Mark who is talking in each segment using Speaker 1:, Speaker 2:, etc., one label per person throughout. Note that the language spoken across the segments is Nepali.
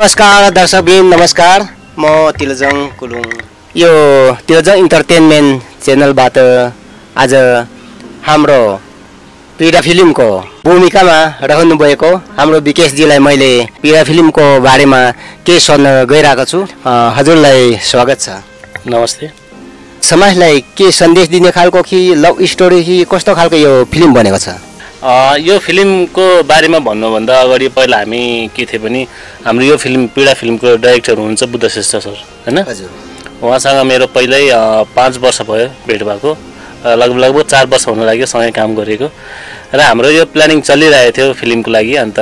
Speaker 1: नमस्कार दर्शकबिन नमस्कार। म तिलजङ कुलुङ। यो तिलजङ इन्टरटेनमेन्ट च्यानलबाट आज हाम्रो पीडा फिल्मको भूमिकामा रहनुभएको हाम्रो विकेशजीलाई मैले पीडा फिल्मको बारेमा केही सोध्न गइरहेको छु। हजुरलाई स्वागत छ।
Speaker 2: नमस्ते।
Speaker 1: समाजलाई के सन्देश दिने खालको कि लभ स्टोरी कि कस्तो खालको यो फिल्म बनेको छ?
Speaker 2: यो फिल्मको बारेमा भन्नुभन्दा अगाडि पहिला हामी के थियो भने हाम्रो यो फिल्म पीडा फिल्मको डाइरेक्टर हुनुहुन्छ बुद्ध श्रेष्ठ सर होइन? उहाँसँग मेरो पहिल्यै पाँच वर्ष भयो भेट भएको। लगभग लगभग चार वर्ष हुन लाग्यो सँगै काम गरेको। र हाम्रो यो प्लानिङ चलिरहेको थियो फिल्मको लागि अन्त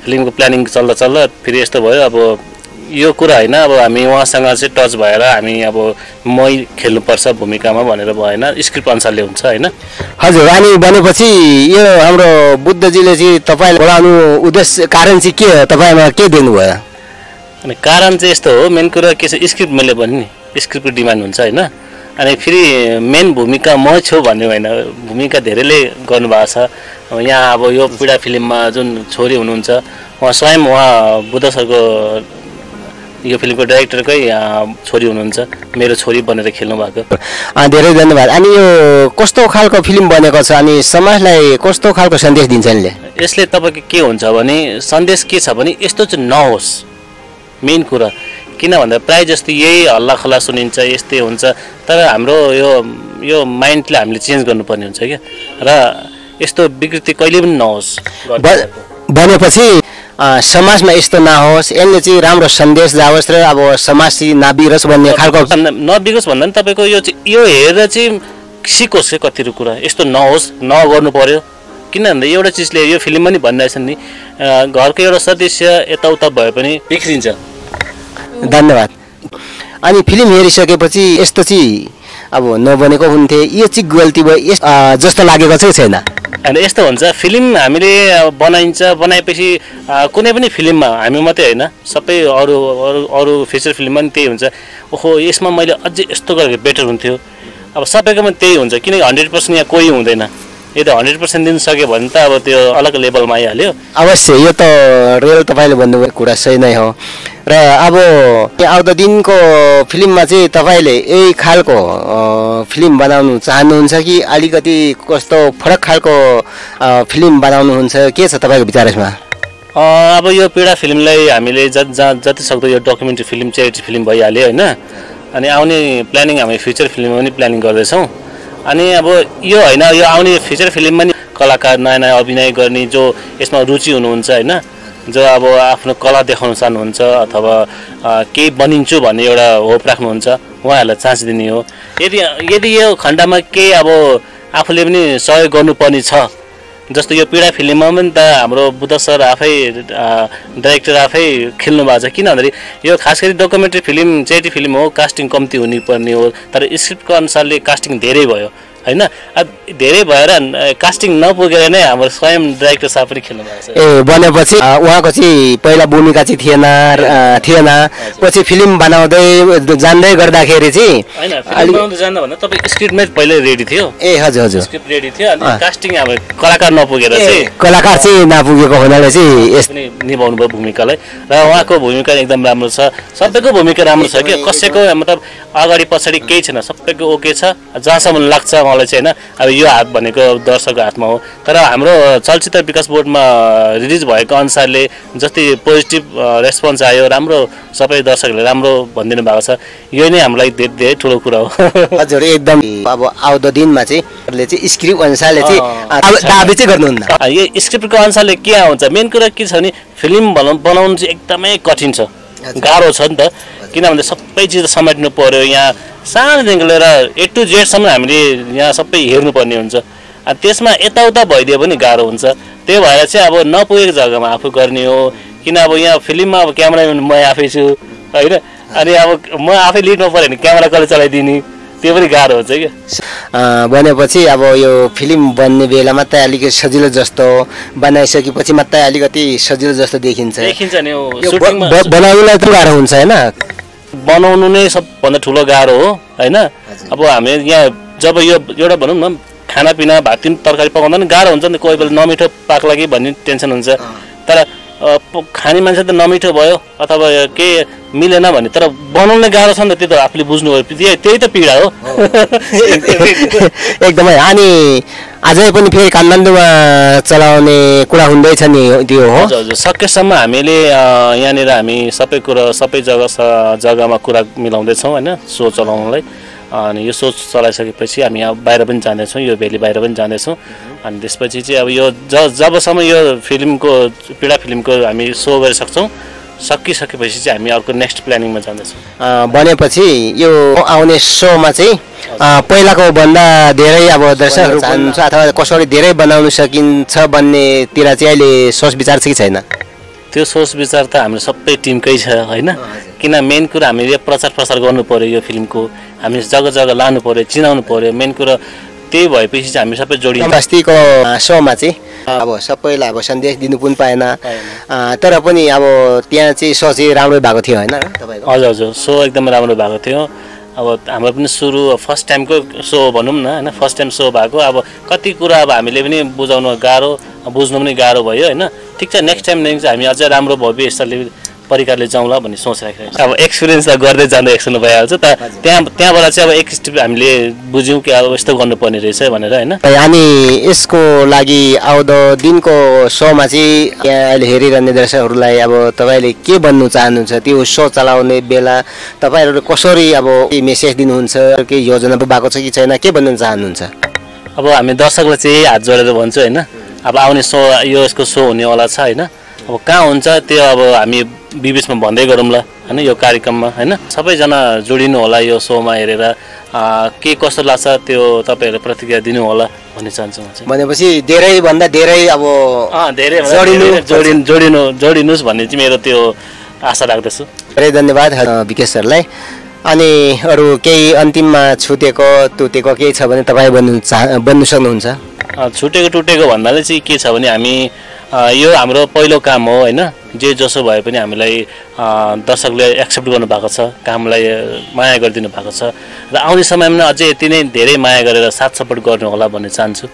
Speaker 2: फिल्मको प्लानिङ चल्दा चल्दा फेरि यस्तो भयो अब यो कुरा होइन अब हामी उहाँसँग चाहिँ टच भएर हामी अब मै खेल्नुपर्छ भूमिकामा भनेर भएन स्क्रिप्ट अनुसारले हुन्छ होइन।
Speaker 1: हजुर अनि भनेपछि यो हाम्रो बुद्धजीले चाहिँ तपाईँलाई बोलाउनु उद्देश्य कारण चाहिँ के हो? तपाईँमा के दिनुभयो?
Speaker 2: अनि कारण चाहिँ यस्तो हो मेन कुरा के छ स्क्रिप्ट मैले भने नि स्क्रिप्टको डिमान्ड हुन्छ होइन। अनि फेरि मेन भूमिका म छु भन्ने होइन भूमिका धेरैले गर्नुभएको छ। यहाँ अब यो पीडा फिल्ममा जुन छोरी हुनुहुन्छ उहाँ स्वयं उहाँ बुद्ध सरको यो फिल्मको डाइरेक्टरकै छोरी हुनुहुन्छ। मेरो छोरी बनेर खेल्नु भएको।
Speaker 1: धेरै धन्यवाद। अनि यो कस्तो खालको फिल्म बनेको छ? अनि समाजलाई कस्तो खालको सन्देश दिन्छ यसले
Speaker 2: यसले तपाईँको के हुन्छ भने सन्देश के छ भने यस्तो चाहिँ नहोस्। मेन कुरा। किन भन्दा प्रायः जस्तो यही हल्ला खल्ला सुनिन्छ यस्तै हुन्छ। तर हाम्रो यो यो माइन्डले हामीले चेन्ज गर्नुपर्ने हुन्छ क्या। र यस्तो विकृति कहिले पनि नहोस्।
Speaker 1: भनेपछि समाजमा यस्तो नहोस्। यसले चाहिँ राम्रो सन्देश जाओस् र अब समाज चाहिँ नाबिरोस् भन्ने खालको
Speaker 2: नबिगोस् भन्दा पनि तपाईँको यो चाहिँ यो हेरेर चाहिँ सिकोस् क्या कतिवटा कुरा। यस्तो नहोस् नगर्नु पर्यो। किन भन्दा एउटा चिजले यो फिल्ममा नि भनिरहेछ नि घरको एउटा सदस्य यताउता भए पनि बिग्रिन्छ।
Speaker 1: धन्यवाद। अनि फिल्म हेरिसकेपछि यस्तो चाहिँ अब नबनेको हुन्थे। यो चाहिँ गल्ती भयो जस्तो लागेको चाहिँ छैन।
Speaker 2: अनि यस्तो हुन्छ फिल्म हामीले बनाइन्छ बनाएपछि कुनै पनि फिल्ममा हामी मात्रै होइन सबै अरू अरू अरू फिचर फिल्ममा पनि त्यही हुन्छ। ओहो यसमा मैले अझै यस्तो गरेको बेटर हुन्थ्यो। अब सबैकोमा त्यही हुन्छ किनकि हन्ड्रेड पर्सेन्ट यहाँ कोही हुँदैन। यदि हन्ड्रेड पर्सेन्ट दिन सक्यो भने त अब त्यो अलग लेभलमा आइहाल्यो।
Speaker 1: अवश्य यो त रियल तपाईँले भन्नुभएको कुरा सही नै हो। र अब आउँदो दिनको फिल्ममा चाहिँ तपाईँले यही खालको फिल्म बनाउनु चाहनुहुन्छ कि अलिकति कस्तो फरक खालको फिल्म बनाउनुहुन्छ? के छ तपाईँको विचार यसमा?
Speaker 2: अब यो पीडा फिल्मलाई हामीले जति जहाँ जति सक्दो यो डकुमेन्ट्री फिल्म चेरिटी फिल्म भइहाल्यो होइन अनि आउने प्लानिङ हामी फ्युचर फिल्ममा पनि प्लानिङ गर्दैछौँ। अनि अब यो होइन यो आउने फ्युचर फिल्ममा नि कलाकार नयाँ नयाँ अभिनय गर्ने जो यसमा रुचि हुनुहुन्छ होइन जो अब आफ्नो कला देखाउन चाहनुहुन्छ अथवा केही बनिन्छु भन्ने एउटा होप राख्नुहुन्छ उहाँहरूलाई चान्स दिने हो। यदि यदि यो खण्डमा केही अब आफूले पनि सहयोग गर्नुपर्ने छ जस्तो यो पीडा फिल्ममा पनि त हाम्रो बुद्ध सर आफै डाइरेक्टर आफै खेल्नु भएको छ। किन भन्दाखेरि यो खास गरी डकुमेन्ट्री फिल्म चेटी फिल्म हो कास्टिङ कम्ती हुनुपर्ने हो तर स्क्रिप्टको अनुसारले कास्टिङ धेरै भयो। होइन? अब धेरै भएर कास्टिङ नपुगेर नै हाम्रो स्वयं डाइरेक्टर साहब पनि खेल्नु भएको छ।
Speaker 1: ए भनेपछि अ, उहाँको चाहिँ पहिला भूमिका चाहिँ थिएन थिएन। पछि फिल्म बनाउँदै जान्दै गर्दाखेरि चाहिँ
Speaker 2: बनाउँदै तपाईँ स्क्रिप्टमै पहिल्यै रेडी थियो?
Speaker 1: ए हजुर हजुर।
Speaker 2: स्क्रिप्ट रेडी थियो अनि। कास्टिङ अब कलाकार नपुगेर चाहिँ
Speaker 1: कलाकार चाहिँ नपुगेको हुनाले चाहिँ
Speaker 2: निभाउनु भयो भूमिकालाई। र उहाँको भूमिका एकदम राम्रो छ। सबैको भूमिका राम्रो छ कि कसैको मतलब अगाडि पछाडि केही छैन सबैको ओके छ। जहाँसम्म लाग्छ मलाई चाहिँ होइन अब यो हात भनेको दर्शकको हातमा हो। तर हाम्रो चलचित्र विकास बोर्डमा रिलिज भएको अनुसारले जति पोजिटिभ रेस्पोन्स आयो राम्रो सबै दर्शकहरूले राम्रो भनिदिनु भएको छ। यो नै हामीलाई धेरै धेरै ठुलो कुरा हो।
Speaker 1: हजुर एकदम। अब आउँदो दिनमा चाहिँ स्क्रिप्ट अनुसारले चाहिँ गर्नुहुन्न।
Speaker 2: यो स्क्रिप्टको अनुसारले के आउँछ? मेन कुरा के छ भने फिल्म बनाउ बनाउनु चाहिँ एकदमै कठिन छ। गाह्रो छ नि त। किन भन्दा सबै चिज समेट्नु पर्यो। यहाँ सानोदेखिको लिएर ए टु जेडसम्म हामीले यहाँ सबै हेर्नुपर्ने हुन्छ। अनि त्यसमा यताउता भइदियो पनि गाह्रो हुन्छ। त्यही भएर चाहिँ अब नपुगेको जग्गामा आफू गर्ने हो। किन अब यहाँ फिल्ममा अब क्यामराम्यान म आफै छु होइन? अनि अब म आफै लिडमा पऱ्यो भने क्यामेरा कसले चलाइदिने? त्यो पनि गाह्रो हुन्छ क्या।
Speaker 1: अँ, भनेपछि अब यो फिल्म बन्ने बेला मात्रै अलिकति सजिलो जस्तो बनाइसकेपछि मात्रै अलिकति सजिलो जस्तो देखिन्छ।
Speaker 2: देखिन्छ नि
Speaker 1: बनाउनुलाई त गाह्रो हुन्छ होइन?
Speaker 2: बनाउनु नै सबभन्दा ठुलो गाह्रो हो होइन? अब हामी यहाँ जब यो एउटा भनौँ न खानापिना भात तिन तरकारी पकाउँदा पनि गाह्रो हुन्छ नि कोही बेला नमिठो पाक्ला कि भन्ने टेन्सन हुन्छ। तर खाने मान्छे त नमिठो भयो अथवा के मिलेन भने तर बनाउन गाह्रो छ नि त त्यो त आफूले बुझ्नु भयो। त्यही त्यही त पीडा हो।
Speaker 1: एकदमै अनि अझै पनि फेरि काठमाडौँमा चलाउने कुरा हुँदैछ नि त्यो हो।
Speaker 2: हजुर सकेसम्म हामीले यहाँनिर हामी सबै कुरो सबै जग्गा जग्गामा कुरा मिलाउँदैछौँ होइन सो चलाउनलाई। अनि यो सो चलाइसकेपछि हामी अब बाहिर पनि जानेछौँ यो भेली बाहिर पनि जानेछौँ अनि त्यसपछि चाहिँ अब यो ज जबसम्म यो फिल्मको पीडा फिल्मको हामी सो गरिसक्छौँ सकिसकेपछि चाहिँ हामी अर्को नेक्स्ट प्लानिङमा जाँदैछौँ।
Speaker 1: भनेपछि यो आउने सोमा चाहिँ पहिलाको भन्दा धेरै अब दर्शकहरू चाहनुहुन्छ अथवा कसरी धेरै बनाउन सकिन्छ भन्नेतिर चाहिँ अहिले सोच विचार छ कि छैन?
Speaker 2: त्यो सोच विचार त हाम्रो सबै टिमकै छ होइन? किन मेन कुरा हामीले प्रचार प्रसार गर्नु पऱ्यो यो फिल्मको। हामी जग्गा जग्गा लानु पऱ्यो चिनाउनु पऱ्यो मेन कुरा त्यही भएपछि चाहिँ हामी सबै जोडिन्छ।
Speaker 1: अस्तिको अ, सोमा चाहिँ अब सबैलाई अब सन्देश दिनु पनि पाएन। तर पनि अब त्यहाँ चाहिँ सो चाहिँ राम्रै भएको थियो होइन तपाईँको?
Speaker 2: हजुर हजुर। सो एकदमै राम्रो भएको थियो। अब हाम्रो पनि सुरु फर्स्ट टाइमको सो भनौँ न होइन। फर्स्ट टाइम सो भएको। अब कति कुरा अब हामीले पनि बुझाउनु गाह्रो बुझ्नु पनि गाह्रो भयो होइन। ठिक छ नेक्स्ट टाइमदेखि चाहिँ हामी अझै राम्रो भव्य स्थलले परिकारले जाउँला भन्ने सोच राखिरहेको छ अब एक्सपिरियन्स त गर्दै जाँदा एक्सन भइहाल्छ त त्यहाँ त्यहाँबाट चाहिँ अब एक स्टेप हामीले बुझ्यौँ कि अब यस्तो गर्नुपर्ने रहेछ भनेर होइन?
Speaker 1: अनि यसको लागि आउँदो दिनको सोमा चाहिँ यहाँ अहिले हेरिरहने दर्शकहरूलाई अब तपाईँले के भन्नु चाहनुहुन्छ? त्यो सो चलाउने बेला तपाईँहरू कसरी अब मेसेज दिनुहुन्छ? के योजना पो भएको छ कि छैन? के भन्नु चाहनुहुन्छ?
Speaker 2: अब हामी दर्शकलाई चाहिँ हात जोडेर भन्छु होइन? अब आउने सो यो यसको सो हुनेवाला छ होइन? अब कहाँ हुन्छ? त्यो अब हामी बिबिचमा भन्दै गरौँला होइन यो कार्यक्रममा होइन? सबैजना जोडिनु होला यो सोमा हेरेर के कस्तो लाग्छ त्यो तपाईँहरूले प्रतिक्रिया दिनु होला भन्ने चाहन्छु म चाहिँ।
Speaker 1: भनेपछि धेरैभन्दा धेरै अब
Speaker 2: धेरै भन्दा
Speaker 1: जोडिनु
Speaker 2: धेरै जोडिनु जोडिनु जोडिनुहोस् भन्ने चाहिँ मेरो त्यो आशा राख्दछु।
Speaker 1: धेरै धन्यवाद विकेश सरलाई। अनि अरू केही अन्तिममा छुटेको तुतेको केही छ भने तपाईँ बन्नु चाह बन्नु सक्नुहुन्छ।
Speaker 2: छुटेको टुटेको भन्नाले चाहिँ के छ भने हामी यो हाम्रो पहिलो काम हो होइन? जे जसो भए पनि हामीलाई दर्शकले एक्सेप्ट गर्नु भएको छ कामलाई माया गरिदिनु भएको छ। र आउने समयमा अझै यति नै धेरै माया गरेर साथ सपोर्ट गर्नु होला भन्ने चाहन्छु।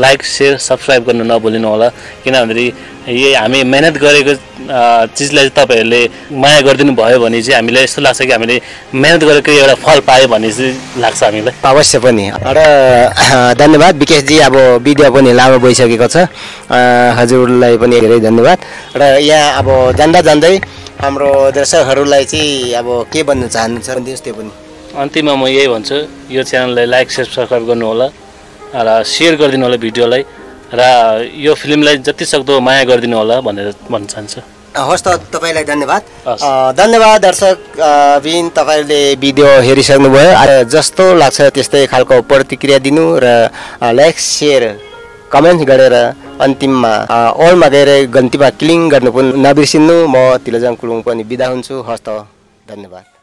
Speaker 2: लाइक सेयर सब्सक्राइब गर्नु नभुलिनु होला किनभने यही हामी मेहनत गरेको चिजलाई चाहिँ तपाईँहरूले माया गरिदिनु भयो भने चाहिँ हामीलाई यस्तो लाग्छ कि हामीले मेहनत गरेको एउटा फल पायो भन्ने चाहिँ लाग्छ हामीलाई।
Speaker 1: अवश्य पनि। र धन्यवाद। विकेशजी अब भिडियो पनि लामो भइसकेको छ। हजुरलाई पनि धेरै धन्यवाद। र यहाँ अब जाँदा जाँदै हाम्रो दर्शकहरूलाई चाहिँ अब के भन्न चाहनुहुन्छ? भनिदिनुहोस् त्यो पनि।
Speaker 2: अन्तिममा म यही भन्छु यो च्यानललाई लाइक सेयर सब्सक्राइब गर्नु होला र सेयर गरिदिनु होला भिडियोलाई र यो फिल्मलाई जति सक्दो माया गरिदिनु होला भनेर भन्न चाहन्छु।
Speaker 1: हस् त तपाईँलाई धन्यवाद। धन्यवाद दर्शक बिन तपाईँले भिडियो हेरिसक्नुभयो। जस्तो लाग्छ त्यस्तै खालको प्रतिक्रिया दिनु र लाइक सेयर कमेन्ट गरेर अन्तिममा अ, ओलमा गएर गन्तीमा क्लिङ गर्नु पनि नबिर्सिनु। म तिलजङ कुलुङ पनि बिदा हुन्छु। हस्त धन्यवाद।